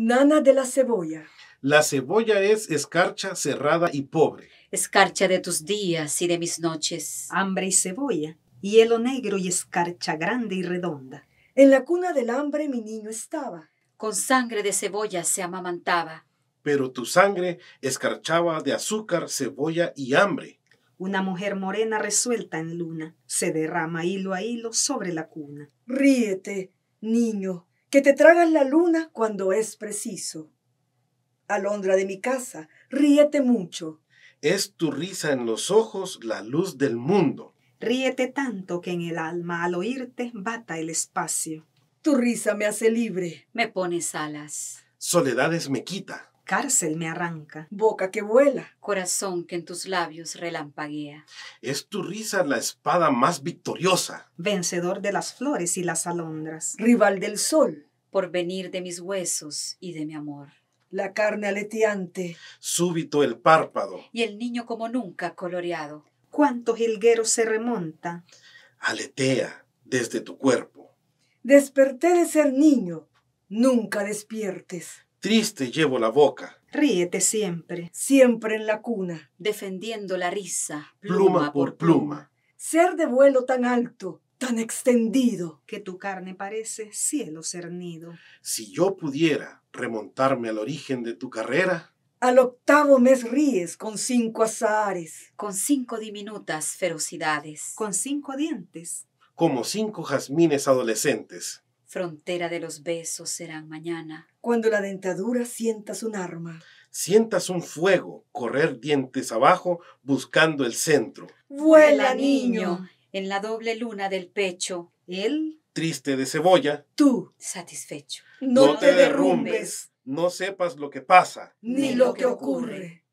Nana de la cebolla. La cebolla es escarcha, cerrada y pobre. Escarcha de tus días y de mis noches. Hambre y cebolla, hielo negro y escarcha grande y redonda. En la cuna del hambre mi niño estaba. Con sangre de cebolla se amamantaba. Pero tu sangre escarchaba de azúcar, cebolla y hambre. Una mujer morena resuelta en luna se derrama hilo a hilo sobre la cuna. Ríete, niño, que te tragas la luna cuando es preciso. Alondra de mi casa, ríete mucho. Es tu risa en los ojos la luz del mundo. Ríete tanto que en el alma al oírte bata el espacio. Tu risa me hace libre, Me pones alas. Soledades me quita. Cárcel me arranca. boca que vuela. Corazón que en tus labios relampaguea. Es tu risa la espada más victoriosa. Vencedor de las flores y las alondras. rival del sol, Por venir de mis huesos y de mi amor. la carne aleteante, Súbito el párpado. Y el niño como nunca coloreado. Cuánto jilguero se remonta. Aletea desde tu cuerpo. desperté de ser niño, nunca despiertes, Triste llevo la boca. Ríete siempre. siempre en la cuna, Defendiendo la risa. Pluma por pluma. ser de vuelo tan alto, tan extendido, Que tu carne parece cielo cernido. Si yo pudiera remontarme al origen de tu carrera, al octavo mes ríes con cinco azahares, Con cinco diminutas ferocidades. Con cinco dientes. como cinco jazmines adolescentes. Frontera de los besos serán mañana. cuando la dentadura sientas un arma. Sientas un fuego correr dientes abajo buscando el centro. Vuela, niño, En la doble luna del pecho. Él Triste de cebolla, tú, Satisfecho. no, No te te derrumbes, no sepas lo que pasa. ni lo que ocurre.